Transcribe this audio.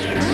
Yes.